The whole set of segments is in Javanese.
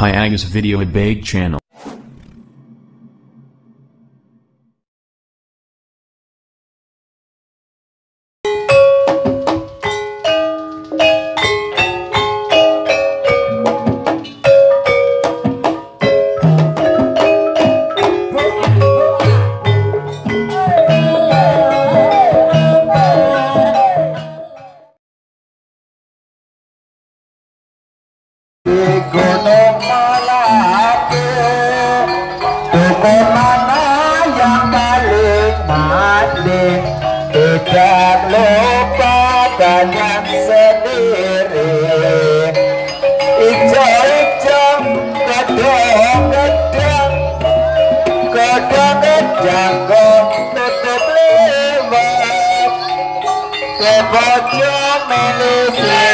Pyaga's video a Bag channel. Maling Tidak lupa yang sendiri. Ijo-ijo kedong-kedong Kedong-kedong kok tutup lewat. Kebojo milisi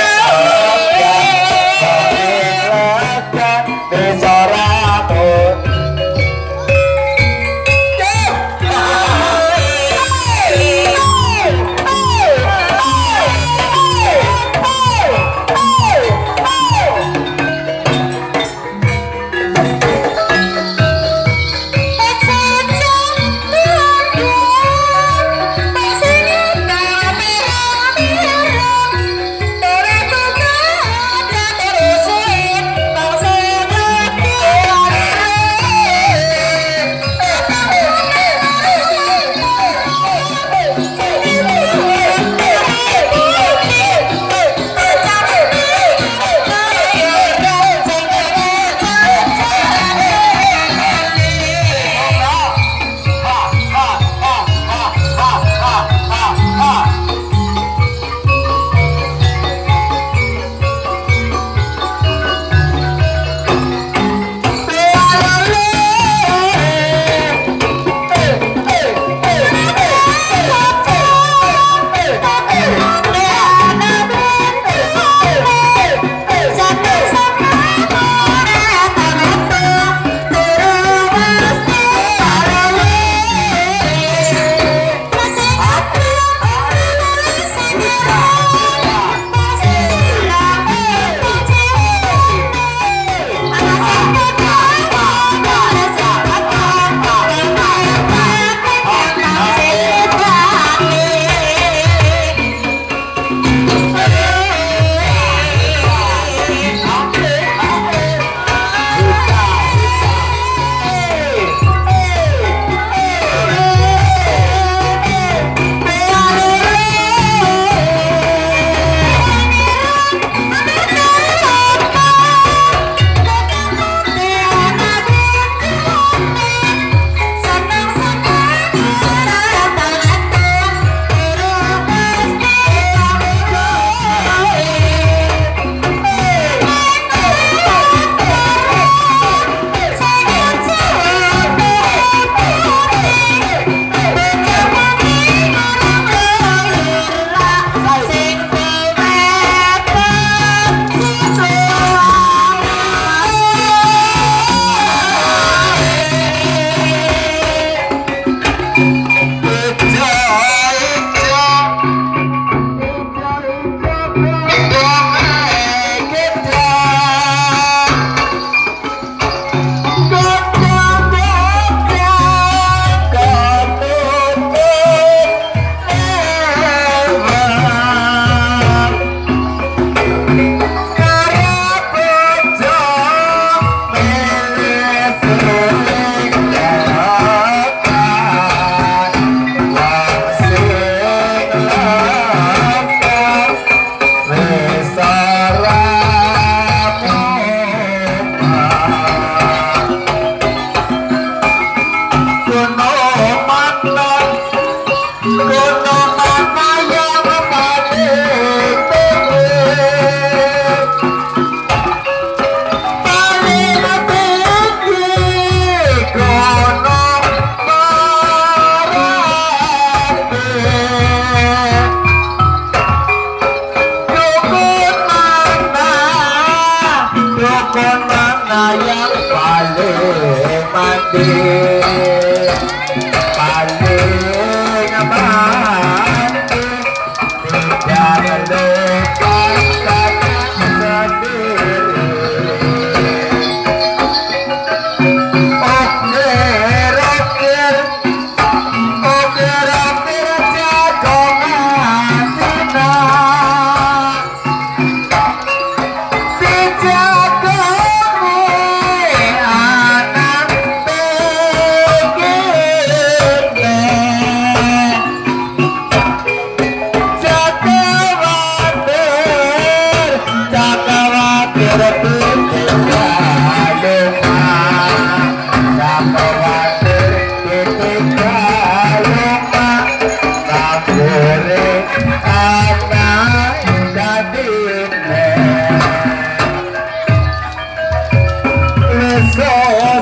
oh, oh.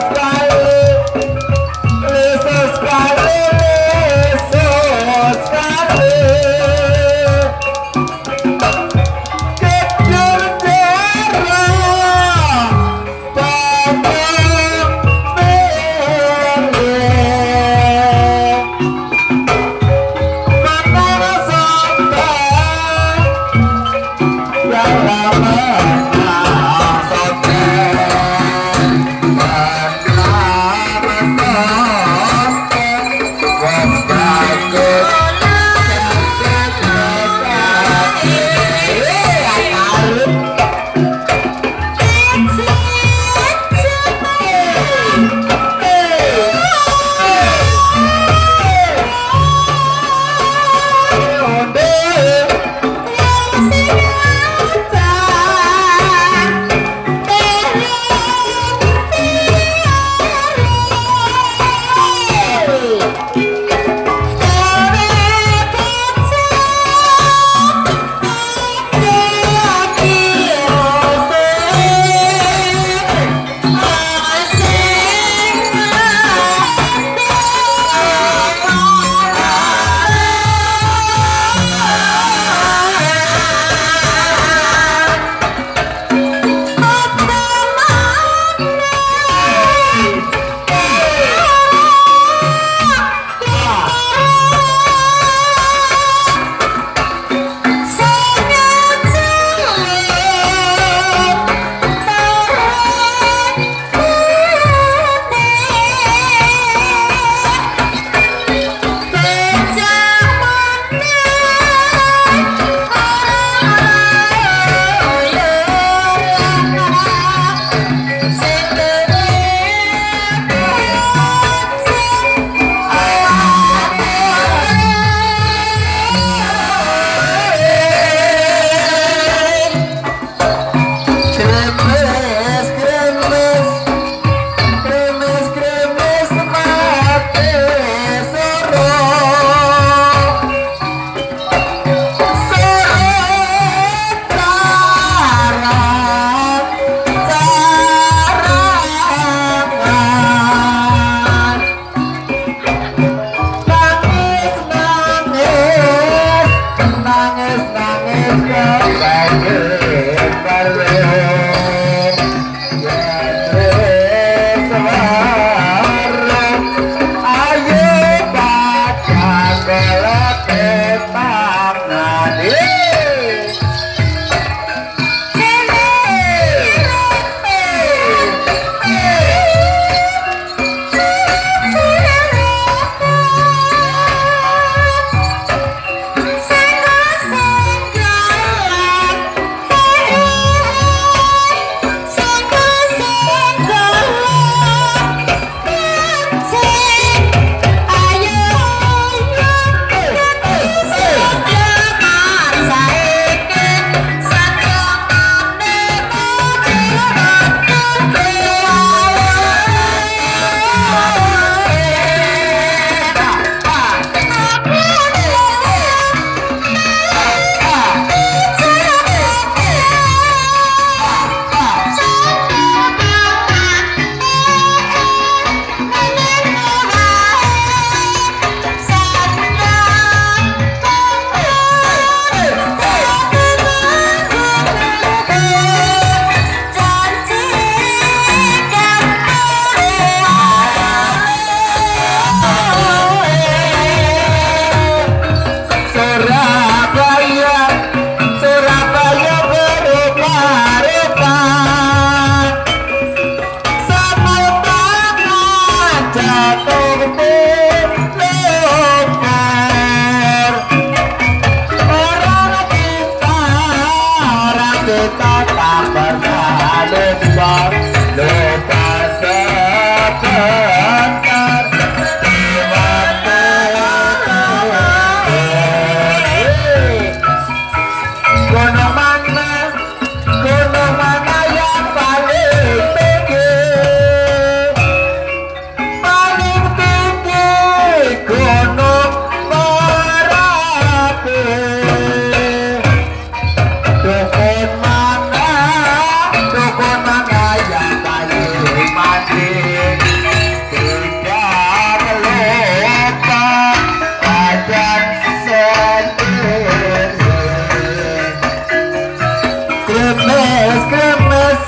kemes kemes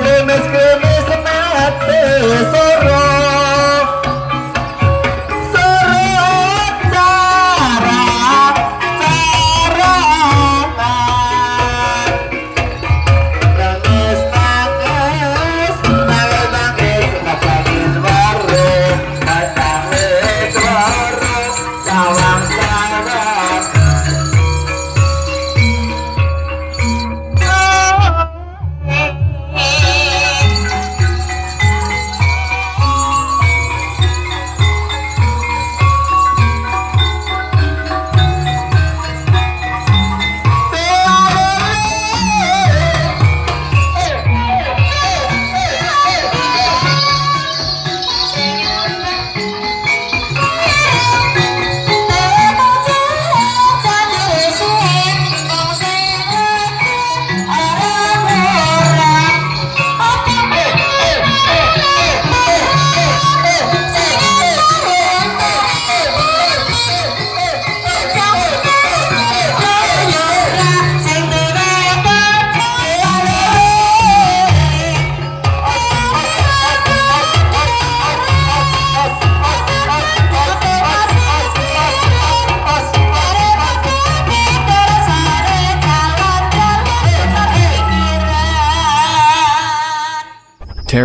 kemes kemes semate sore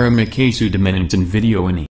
Aramakesu Dominant in Video any.